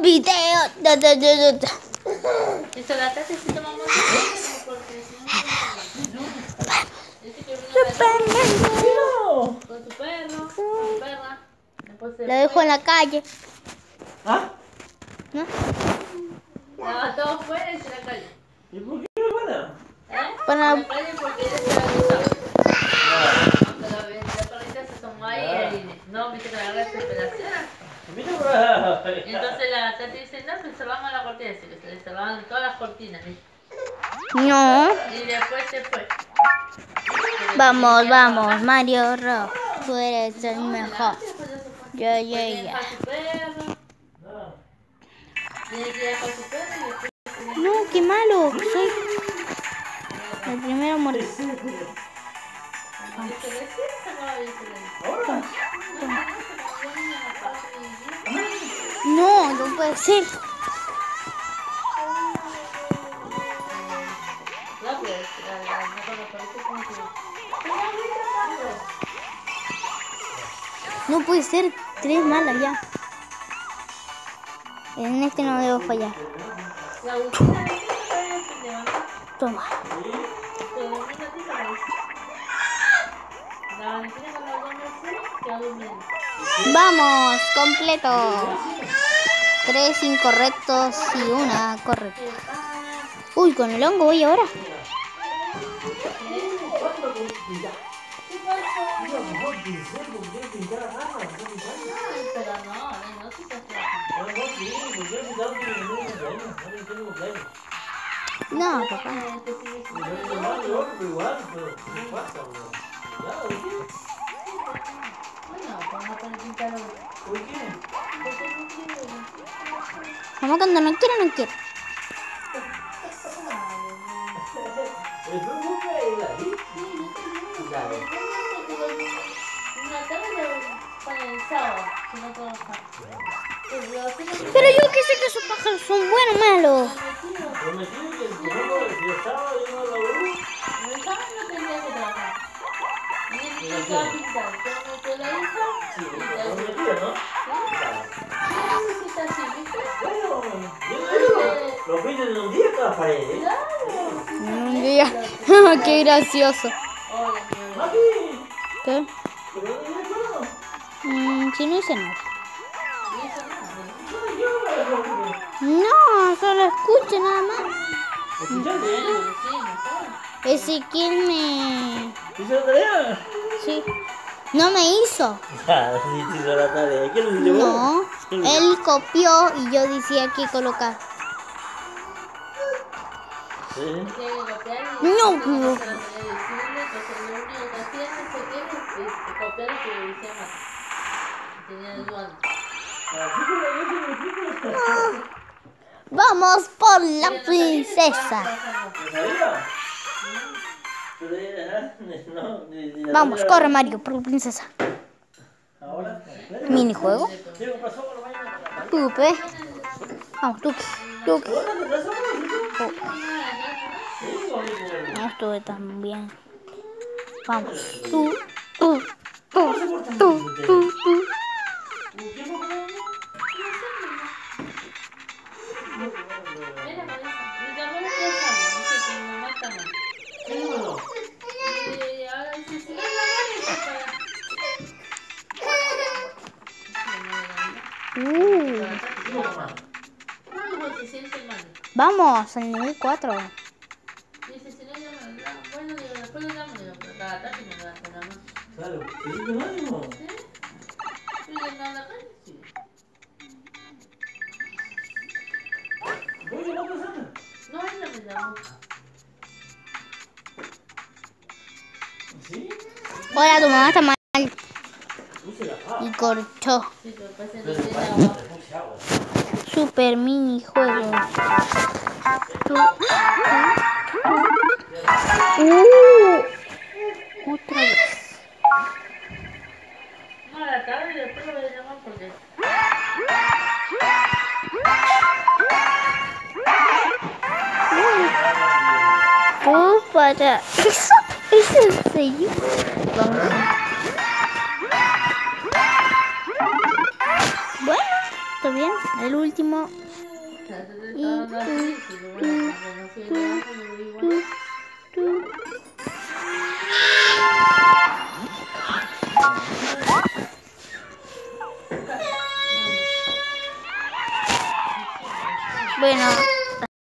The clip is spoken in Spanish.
los videos. Da, da, da, da, da. Listo, la taza sí tomamos Super No. con tu perro, con tu perra. Lo dejo en la calle. ¿Ah? ¿No? Estaba todo fuera y se la calle. ¿Y por qué me van ¿Eh? Para- porque ella se la gustaba. Cuando la, la perrita se tomó ahí y no, viste que la agarra desesperación. Mira para Y entonces la tati dice, no, se la cortina, dice que se cerraban todas las cortinas. No. Y después se fue. Vamos, vamos, Mario Rock. Tú eres el mejor. Su perro, No. tiene que ir para su perro y después No, qué malo. Soy el primero a morir. dice, No, no puede ser. No, puede ser. Tres malas ya. En este no debo fallar. Toma. Vamos, completo. Tres incorrectos y una correcta. Uy, con el hongo voy ahora. No, papá. Porque no quiero. Mamá, cuando no quiero, no quiero. Una tarde para el sábado, si no Pero yo que sé que esos pájaros son buenos o malos. prometido. El sábado Los fines de un día cada pared, ¿eh? Claro. Un día. Qué gracioso. Hola, mi Mami, ¿Qué? ¿pero dónde está todo? Mm, si no hice nada. No, solo escucho nada más. ¿Escuchaste? Sí, no Ezequiel me... ¿Hizo la tarea? Sí. No me hizo. Ah, sí, hizo la tarea. ¿Qué lo? No. Él copió y yo decía que colocar. No, no. Vamos por la princesa. Vamos, corre Mario, por la princesa. Ahora, Minijuego. Tupe. Vamos, Tuki. Tuki. ¿Ahora te pasó con la Oh, Sí, amigo. no estuve tan bien. Vamos. Tú, tú, tú, tú, tú, tú. Uh, ¿Qué mamá? No, se siente mal. vamos, al nivel 4. Dice, si no, llama. Bueno, digo, después lo llamo, digo, pero cada da la mano. Claro, ¿te sientes mal o no? ¿Sí? Hola, tu mamá está mal. Y cortó. Sí, pero parece que no Pero tiene parece agua. Super minijuego. Uh, otra vez. No, para. Eso. Bien. El último. Bueno,